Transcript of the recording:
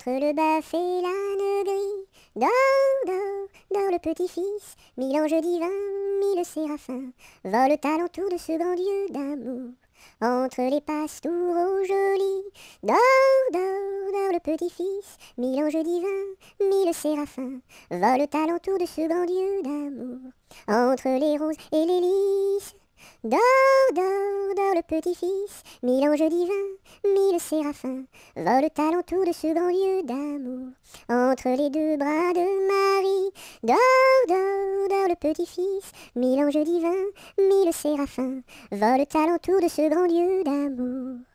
Entre le bœuf et l'âne gris, dors, dors, dors le petit-fils, mille anges divins, mille séraphins, volent alentour de ce grand Dieu d'amour. Entre les pastours au joli, dors, dors, dors le petit-fils, mille anges divins, mille séraphins, volent alentour de ce grand Dieu d'amour. Entre les roses et les lys, Dors, dors, dors le petit-fils, mille anges divins, mille séraphins, volent alentour de ce grand lieu d'amour. Entre les deux bras de Marie, dors, dors, dors le petit-fils, mille anges divins, mille séraphins, volent alentour de ce grand lieu d'amour.